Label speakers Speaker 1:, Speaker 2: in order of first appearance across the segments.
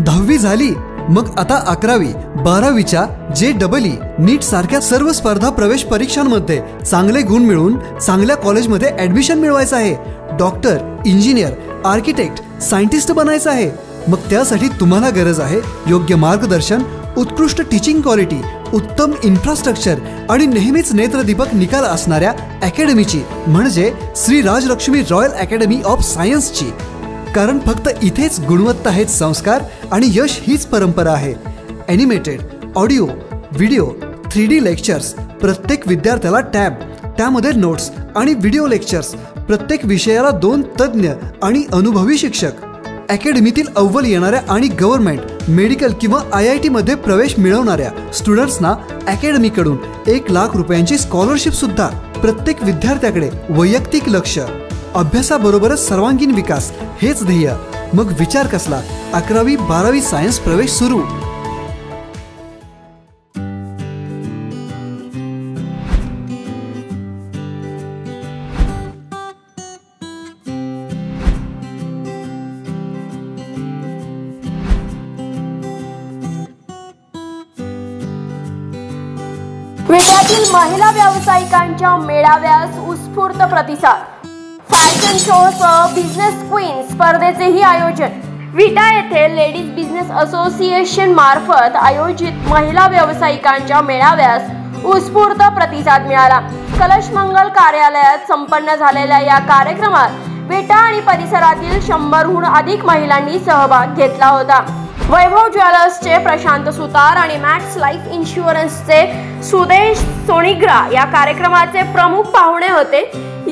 Speaker 1: दहावी झाली मग आता अकरावी बारावीच्या जे डबल ई नीट सारख्या सर्व स्पर्धा प्रवेश परीक्षांमध्ये चांगले गुण मिळवून चांगल्या कॉलेजमध्ये ऍडमिशन मिळवायचं आहे. डॉक्टर इंजिनियर आर्किटेक्ट सायंटिस्ट बनायचं आहे. मग त्यासाठी तुम्हाला गरज आहे योग्य मार्गदर्शन उत्कृष्ट टीचिंग क्वालिटी उत्तम इन्फ्रास्ट्रक्चर आणि नेहमीच नेत्रदीपक निकाल असणाऱ्या अकॅडमीची म्हणजे Shri Rajalakshmi royal academy of सायन्सची. कारण फक्त इथेच गुणवत्ता हेच संस्कार आणि यश हीच परंपरा आहे. Animated audio video three D lectures प्रत्येक विद्यार्थ्याला टॅब त्यामध्ये नोट्स आणि व्हिडिओ लेक्चर्स प्रत्येक विषयाला दोन तज्ज्ञ आणि अनुभवी शिक्षक. अकॅडमीतील अव्वल येणाऱ्या आणि गव्हर्नमेंट मेडिकल किंवा आय आय टीमध्ये प्रवेश मिळवणाऱ्या स्टुडंट्सना अकॅडमीकडून एक लाख रुपयांची स्कॉलरशिपसुद्धा प्रत्येक विद्यार्थ्याकडे वैयक्तिक लक्ष. अभ्यासाबरोबरच सर्वांगीण विकास हेच ध्येय. मग विचार कसला? अकरावी बारावी सायन्स प्रवेश सुरू.
Speaker 2: महिला व्यावसायिकांच्या मेळाव्यास उत्स्फूर्त प्रतिसाद. फॅशन शोसह बिझनेस क्वीन स्पर्धेचेही आयोजन. विटा येथे लेडीज बिझनेस असोसिएशन मार्फत आयोजित महिला व्यावसायिकांच्या मेळाव्यास उत्स्फूर्त प्रतिसाद मिळाला. कलश मंगल कार्यालयात संपन्न झालेल्या या कार्यक्रमात विटा आणि परिसरातील शंभरहून अधिक महिलांनी सहभाग घेतला होता. वैभव ज्वेलर्सचे प्रशांत सुतार आणि मॅक्स लाईफ इन्शुरन्सचे सुदेश सोनिग्रा या कार्यक्रमाचे प्रमुख पाहुणे होते.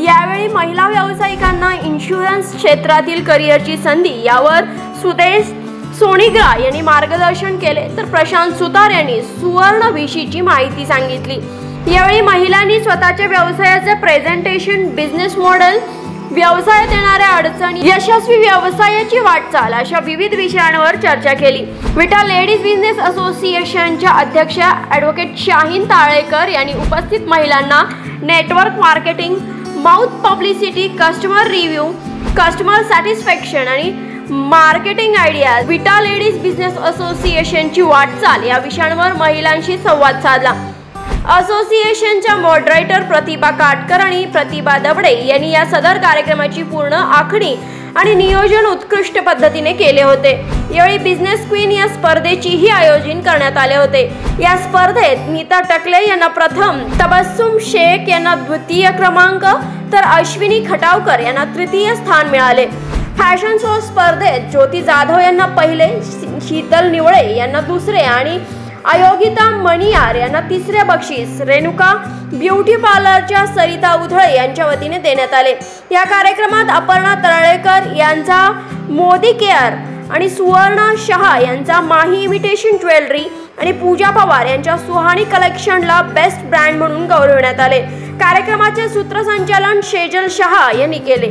Speaker 2: यावेळी महिला व्यावसायिकांना इन्शुरन्स क्षेत्रातील करिअरची संधी यावर सुदेश सोनिग्रा यांनी मार्गदर्शन केले. तर प्रशांत सुतार यांनी सुवर्णविषयीची माहिती सांगितली. यावेळी महिलांनी स्वतःच्या व्यवसायाचे प्रेझेंटेशन बिझनेस मॉडेल व्यवसायात येणाऱ्या अडचणी यशस्वी व्यवसायाची वाटचाल अशा विविध विषयांवर चर्चा केली. विटा लेडीज बिझनेस असोसिएशनच्या अध्यक्षा ॲडव्होकेट शाहीन ताळेकर यांनी उपस्थित महिलांना network marketing mouth publicity customer review customer satisfaction आणि marketing idea Vita ladies business असोसिएशनची वाटचाल या विषयांवर महिलांशी संवाद साधला. असोसिएशनच्या मॉडरेटर प्रतिभा काटकर आणि प्रतिभा दवडे यांनी या सदर कार्यक्रमाची पूर्ण आखणी आणि नियोजन उत्कृष्ट पद्धतीने केले होते. यावेळी बिझनेस क्वीन या स्पर्धेचीही आयोजन करण्यात आले होते. या स्पर्धेत नीता टकले यांना प्रथम तबस्सुम शेख यांना द्वितीय क्रमांक तर अश्विनी खटावकर यांना तृतीय स्थान मिळाले. फॅशन शो स्पर्धेत ज्योती जाधव यांना पहिले शीतल निवळे यांना दुसरे आणि अयोगिता मणियार यांना तिसरे बक्षीस रेणुका ब्युटी पार्लरच्या सरिता उधळे यांच्या वतीने देण्यात आले. या कार्यक्रमात अपर्णा तळळेकर यांचा मोदी केअर आणि सुवर्ण शहा यांचा माही इमिटेशन ज्वेलरी आणि पूजा पवार यांच्या सुहाणी कलेक्शनला बेस्ट ब्रँड म्हणून गौरवण्यात आले. कार्यक्रमाचे सूत्रसंचालन शेजल शहा यांनी केले.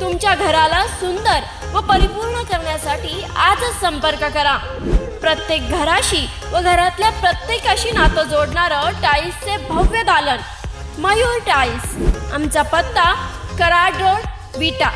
Speaker 2: तुमच्या घराला सुंदर व परिपूर्ण करण्यासाठी आजच संपर्क करा. प्रत्येक घराशी व घरातल्या प्रत्येकाशी नातं जोडणारं टाईल्सचे भव्य दालन. मयूर टाईल्स. आमचा पत्ता कराड रोड विटा.